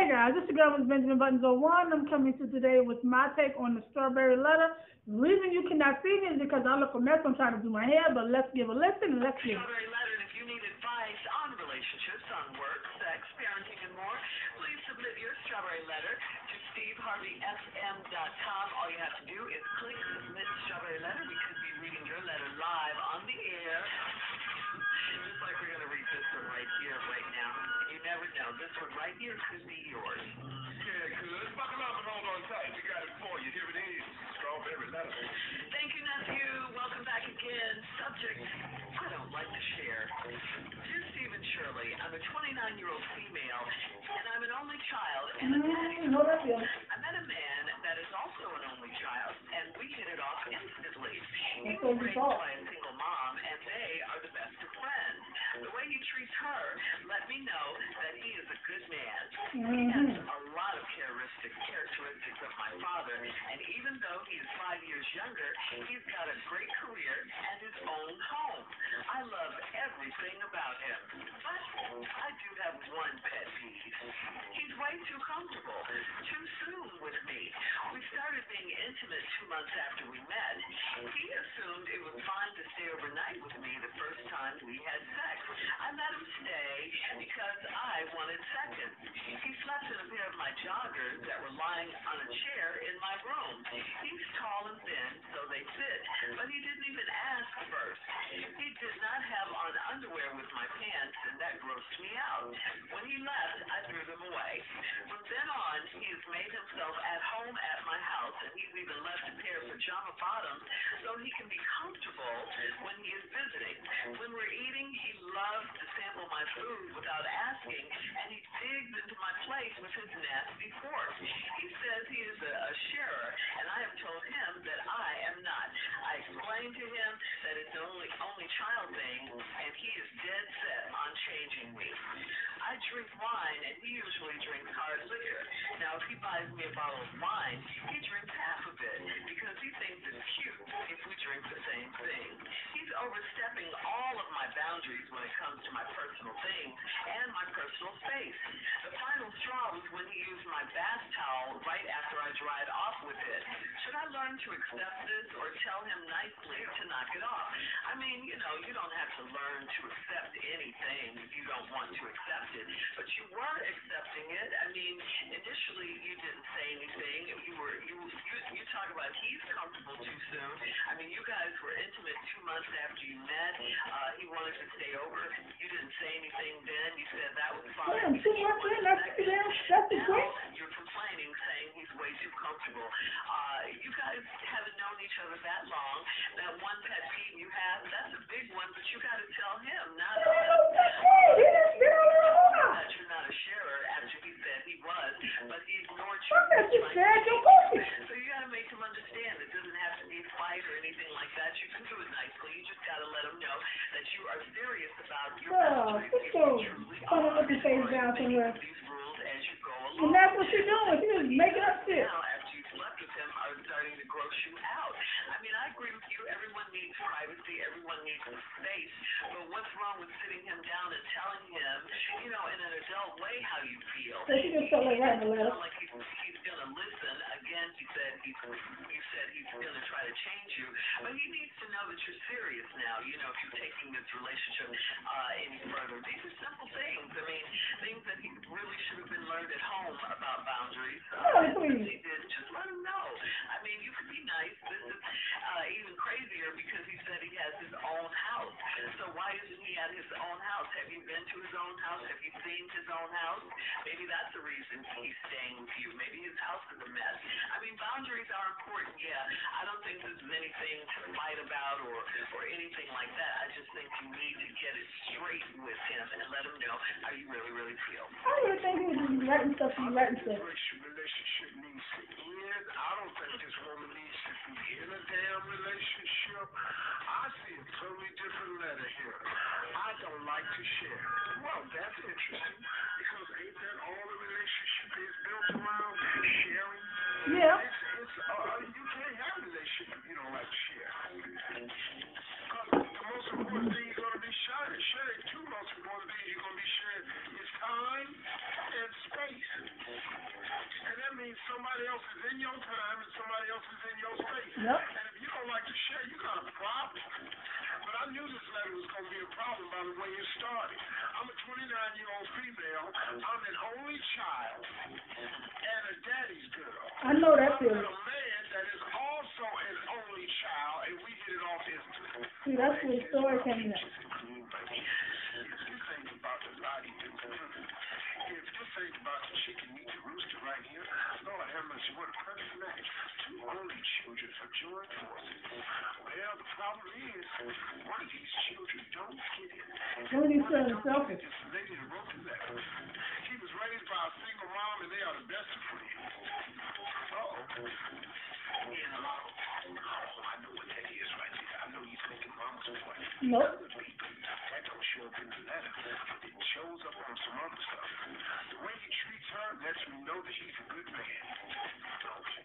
Hey guys, this is your girl Miss Benjamin Buttons 01. I'm coming to today with my take on the strawberry letter. The reason you cannot see me is because I look a mess. I'm trying to do my hair, but let's give a listen and let's see. Strawberry letter, and if you need advice on relationships, on work, sex, parenting, and more, please submit your strawberry letter to steveharveyfm.com. All you have to do is click submit strawberry letter. We could be reading your letter live on the air. Just like we're going to read this one right here, right now. You never know. This one right here could be yours. Yeah, good. Buckle up and hold on tight. We got it for you. Here it is. Strawberry letter. Thank you, nephew. Welcome back again. Subject, I don't like to share. Dear Steve and Shirley, I'm a 29-year-old female, and I'm an only child and a daddy. Mm, hold up, yeah. I met a man that is also an only child, and we hit it off instantly. He That's so was raised by a single mom, and they are the best of friends. The way he treats her let me know that he is a good man. He has Mhm. a lot of characteristics, characteristics of my father, and even though he is five years younger, he's got a great career and his own home. I love everything about him, but I do have one pet peeve. He's way too comfortable, too soon with me. We started being intimate two months after we met. He assumed it was fine to stay overnight with me the first time we had sex. I let him stay because I wanted seconds. He slept in a pair of my joggers that were lying on a chair in my room. He's tall and thin, he didn't even ask first. He did not have on underwear with my pants, and that grossed me out. When he left, I threw them away. From then on, he has made himself at home at my house, and he's even left a pair of pajama bottoms so he can be comfortable when he is visiting. When we're eating, he loves to sample my food without asking, and he digs into my plate with his nasty fork. He says he is a, a sharer, and I have told him that I am not. I explained to him that it's only only child thing, and he is dead set on changing me. I drink wine, and he usually drinks hard liquor. Now, if he buys me a bottle of wine, he drinks half of it because he thinks it's cute if we drink the same thing. He's overstepping all of my boundaries when it comes to my personal things and my personal space. The final straw was when he used my bath towel right after I dried off with it. Should I learn to accept this or tell him nicely to knock it off? I mean, you know, you don't have to learn to accept anything if you don't want to accept it, but you were accepting it. I mean, initially you didn't say anything. You were you you, you talk about he's comfortable too soon. I mean, you guys were intimate two months after you met. Uh, he wanted to stay over. You didn't say anything then. You said that was fine. Damn, two months in, that's, that's the Now quick. you're complaining, saying he's way too comfortable. Uh, you guys haven't known each other that long. That one pet peeve you have, that's a big one, but you got to tell him, not He didn't spit all over. that you're not a sharer after he said he was, but he ignored you. Fuck that shit, Dad, your pussy. So you got to make him understand. It doesn't have to be a fight or anything like that. You can do it nicely. You just got to let him know that you are serious about your Oh, boundaries. If go. you truly are, on, put your face down somewhere. Needs space. But what's wrong with sitting him down and telling him, you know, in an adult way, how you feel? So she just felt like writing a letter. Like He said he's, you said he's gonna try to change you, but he needs to know that you're serious now. You know, if you're taking this relationship uh, any further, these are simple things. I mean, things that he really should have been learned at home about boundaries. Oh, Uh, please. he did. Just let him know. I mean, you could be nice. This is uh, even crazier because he said he has his own house. So why isn't he at his own house? Have you been to his own house? Have you seen his own house? Maybe that's the reason he's staying with you. Maybe his house is a mess. I mean, boundaries are important. Yeah, I don't think this is anything to fight about or or anything like that. I just think you need to get it straight with him and let him know how you really, really feel. I really think he was just writing stuff and writing This stuff. relationship needs to end. I don't think this woman needs to be in a damn relationship. I see a totally different letter here. I don't like to share. Well, that's interesting because ain't that all a relationship is built around? Sharing? Yeah. Have a relationship if you don't like to share. Because the most important thing you're going to be sharing, sharing, two most important things you're going to be sharing is time and space. And that means somebody else is in your time and somebody else is in your space. Yep. And if you don't like to share, you got a problem. But I knew this letter was going to be a problem by the way it started. I'm a 29 year old female. I'm an only child and a daddy's girl. I know that I'm feeling. a man that is only child, and we hit it off instantly. See, that's where the story came in. If this ain't about the body, if this ain't about the chicken meat the rooster right here, Lord have mercy, what a perfect match. Two only children for joint forces. Well, the problem is, one of these children don't get it. Of these children is selfish. This lady wrote the letter. She was raised by a single mom, and they are the best of friends. Uh-oh. Oh, I know what that is right there. I know you're mama's boy. Nope. That don't show up in the letter, but it shows up on some other stuff. The way he treats her lets me know that he's a good man.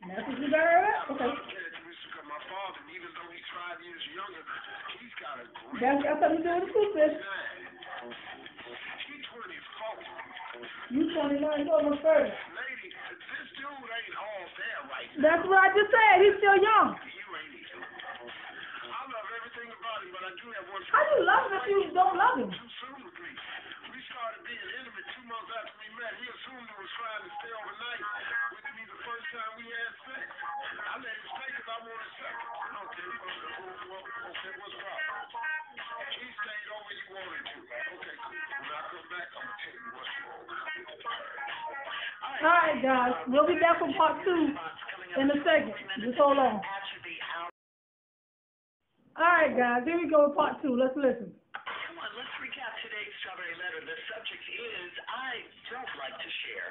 That's what you got right A Okay. lot of characteristic of my father, even though he's five years younger, he's got a great That's got something to do with the You 29, you almost 30. Lady, this dude ain't all there right now. That's what I just said. He's still young. You ain't either. I love everything about him, but I do have one How you love him if you don't love him? too soon with me. We started being intimate two months after we met. He assumed he was trying to stay overnight with me the first time we had sex. I let him stay because I wanted sex. Okay, well, okay, what's the problem? He stayed over, you wanted to. Okay, cool. When I come back, I'm going to tell you what's wrong. All right, guys. We'll be back for part two in a second. Just hold on. All right, guys. Here we go with part two. Let's listen. Come on, let's recap today's strawberry letter. The subject is I don't like to share.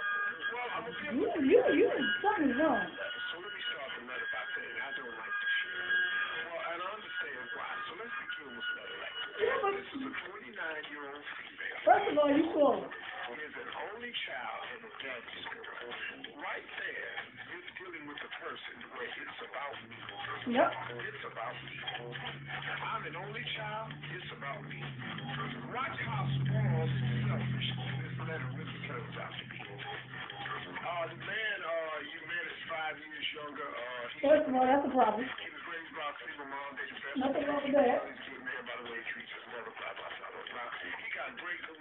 Well, You, you, you, something's wrong. So let me start the letter by saying I don't like to share. Well, why. So let's begin with this. Is a 29 year old female. first of all, you saw it. He is an only child and a girl. Right there, you're dealing with a person where it's about me. Yep. It's about me. I'm an only child. It's about me. Watch how selfish this letter really turns out to be. Uh, the man uh, you met is five years younger. Uh, First of all, that's a problem. He was raised by a single mom. They the best. Nothing wrong with that.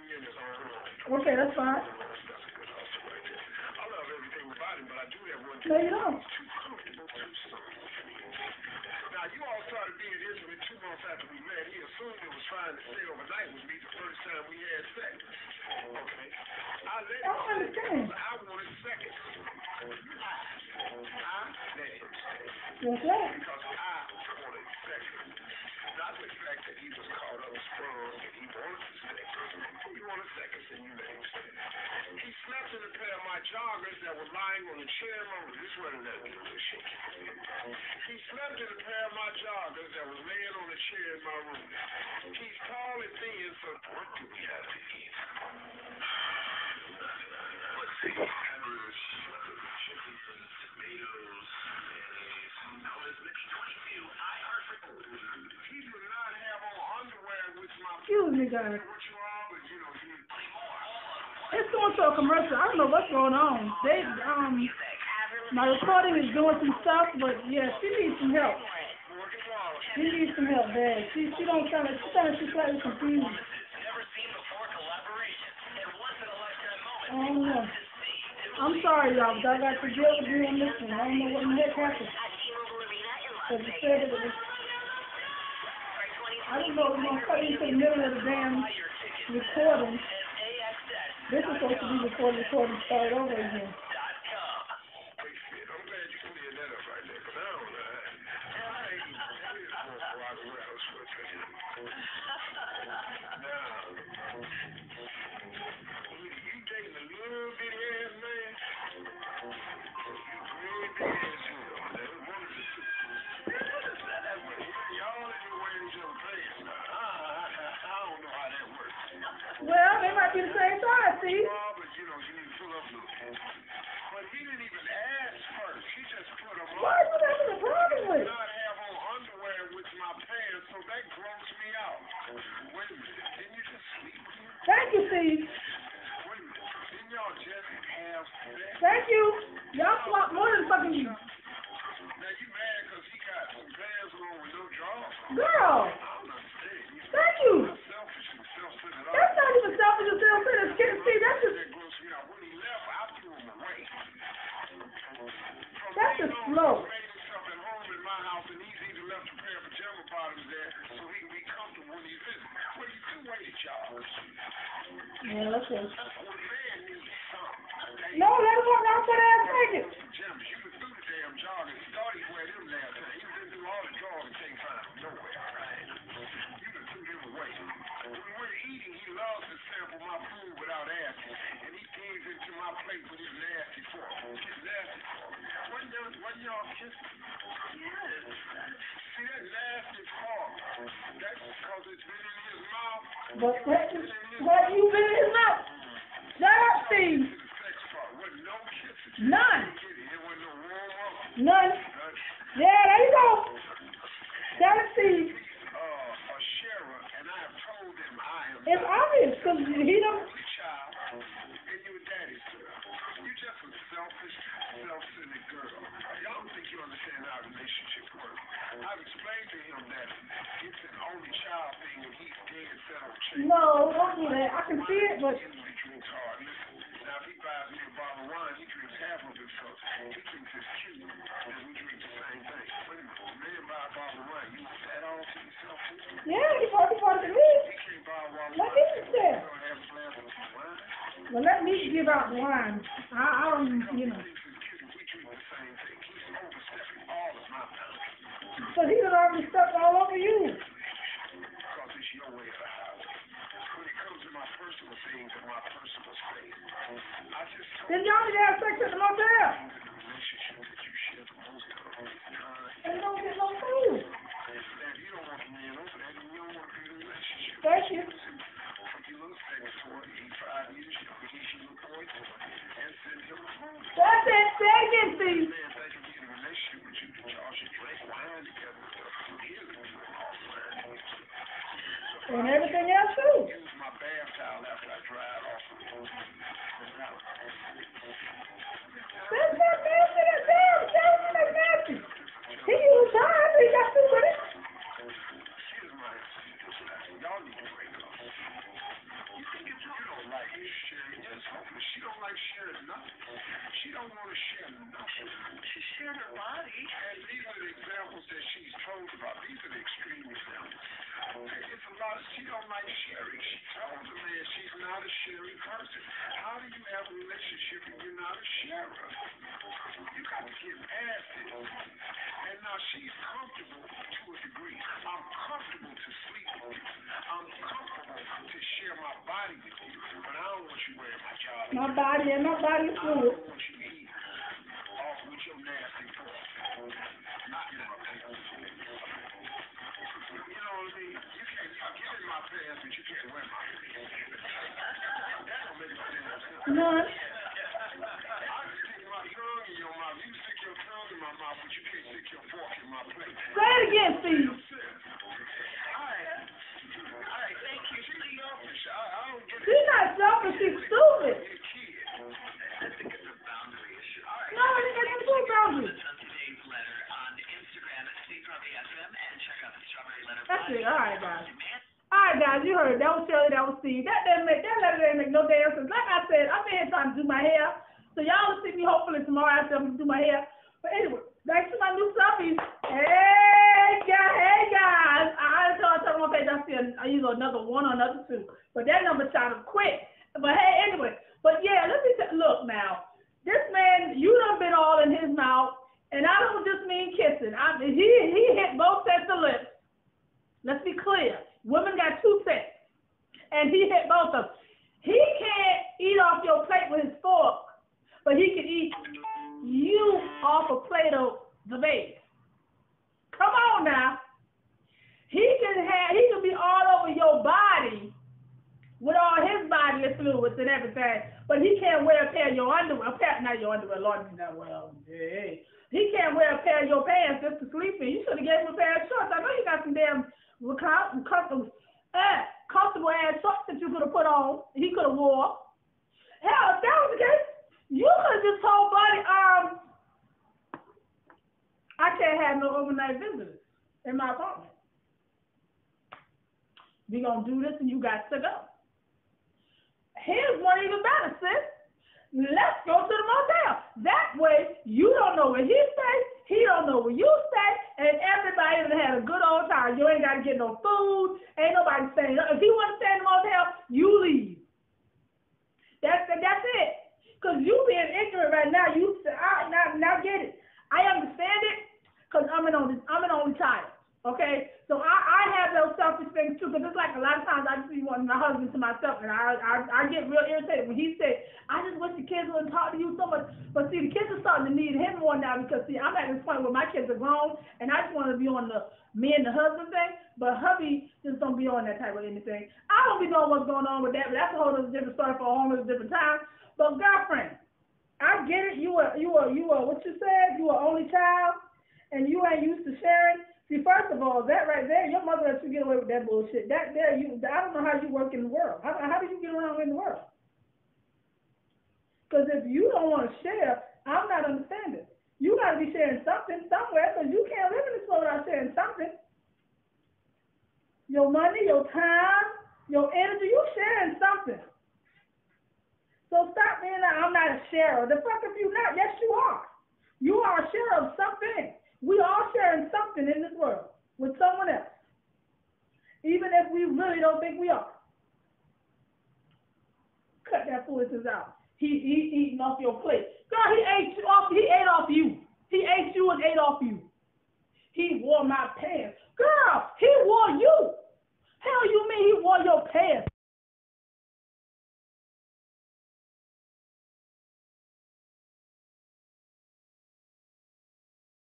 Okay, that's fine. That's a good hustle right there. I love everything about him, but I do have one No, you don't. too comfortable too soon. Now, you all started being intimate two months after we met. He assumed it was trying to stay overnight with me the first time we had sex. Okay. I let I don't understand. I wanted seconds. I let stay He slept in a pair of my joggers that were lying on the chair in. This is where the letter gets a little shaky. He slept in a pair of my joggers that was laying on the chair in my room. He's tall and thin, so what do we have to eat? Let's see. Peppers, chicken, tomatoes, mayonnaise. Now let's make 22. I heart He did not have on underwear with my Excuse me, guys. what you are, but you know, he It's going to a commercial. I don't know what's going on. They, um, my recording is doing some stuff, but yeah, she needs some help. She needs some help, bad. She, she don't sound she sounds she's slightly confused. I don't know. I'm sorry, y'all, but I got to deal with you on this one. I don't know what the heck happened. Because it said it was, I don't know, we're to cut into the middle of the damn recording. This is supposed to be before the recording started over again. Well, they might be the same see? But you know, you need to pull up a little. But he didn't even ask first. He just put them Why is that having a problem with? not have on without and he digs into my plate with his nasty fork. His nasty fork. Y'all, kissing? Yes. See that nasty fork? That's because it's been in his mouth. But what, you been in his mouth? Shut up, Steve. To the sex no. None. There wasn't no warm up. None. None. Yeah, there you go. Steve. uh, a sharer, and I have told him I am It's obvious because he don't. See He he buys the same of to yeah, the can't bottle of me glass of wine. Well, let me give out the wine. I, I don't, you know. So he done already stepped all over you. Things and my personal space, I just Then y'all need to have sex at the motel. you the relationship that you share the most of is time. And you don't get like sharing nothing. She don't want to share nothing. She shared her body. And these are the examples that she's told about. These are the extreme examples. It's a lot. She don't like sharing. She told the man she's not a sharing person. How do you have a relationship and you're not a sharer? You got to get past it. And now she's comfortable to a degree. I'm comfortable to sleep with you. I'm comfortable to share my body with you. But I don't want you wearing my job. My body and my body is off with your nasty fork. Not in my. You know what I mean? You can't you get in my pants, but you can't wear my pants. That don't make no sense. I can stick your tongue in my mouth, but you can't stick your fork in my plate. Say it again, Steve. That's. All right, guys. All right, guys. You heard. That was Shirley. That was Steve. That didn't make that letter didn't make no damn sense. Like I said, I'm in trying to do my hair. So y'all will see me hopefully tomorrow after I'm do my hair. But anyway, back to my new selfies. Hey, guys. Hey, guys. I told you on my page I see a, I use another one or another two. But that number shot up quick. But hey, anyway. But yeah, let me t- look now. This man, you done been all in his mouth, and I don't just mean kissing. I he he hit both sets of lips. Let's be clear. Women got two sets, and he hit both of them. He can't eat off your plate with his fork, but he can eat you off a plate of the base. Come on now. He can have he can be all over your body with all his bodily fluids and everything, but he can't wear a pair of your underwear. A pair, not your underwear, Lord, know, well. He can't wear a pair of your pants just to sleep in. You should have gave him a pair of shorts. I know you got some damn custom, eh, comfortable ass socks that you could have put on. He could have wore. Hell, if that was the case, you could have just told Buddy, um, I can't have no overnight visitors in my apartment. We gonna do this, and you got to go. Here's one even better, sis. Let's go to the motel. That way, you don't know where he stays he don't know where you stay, and everybody done had a good old time. You ain't got to get no food. Ain't nobody staying. If he want to stay in the motel, you leave. That's that's it. Cause you being ignorant right now. You I now now get it. I understand it. Cause I'm an only I'm an only child. Okay, so I, I have those selfish things too, because it's like a lot of times I just be wanting my husband to myself, and I, I I get real irritated when he said, I just wish the kids wouldn't talk to you so much. But see, the kids are starting to need him more now because see, I'm at this point where my kids are grown, and I just want to be on the me and the husband thing. But hubby just don't be on that type of anything. I don't be knowing what's going on with that, but that's a whole other different story for a whole other different time. But girlfriend, I get it. You are you are you are what you said. You are only child, and you ain't used to sharing. See, first of all, that right there, your mother lets you get away with that bullshit. That there, you, I don't know how you work in the world. How, how do you get around in the world? Because if you don't want to share, I'm not understanding. You got to be sharing something somewhere because you can't live in this world without sharing something. Your money, your time, your energy, you sharing something. So stop being like, I'm not a sharer. The fuck if you not? Yes, you are. You are a sharer of something. We all sharing something in this world with someone else, even if we really don't think we are. Cut that foolishness out. He he eating off your plate. Girl, he ate you off. He ate off you. He ate you and ate off you. He wore my pants. Girl, he wore you. Hell, you mean he wore your pants?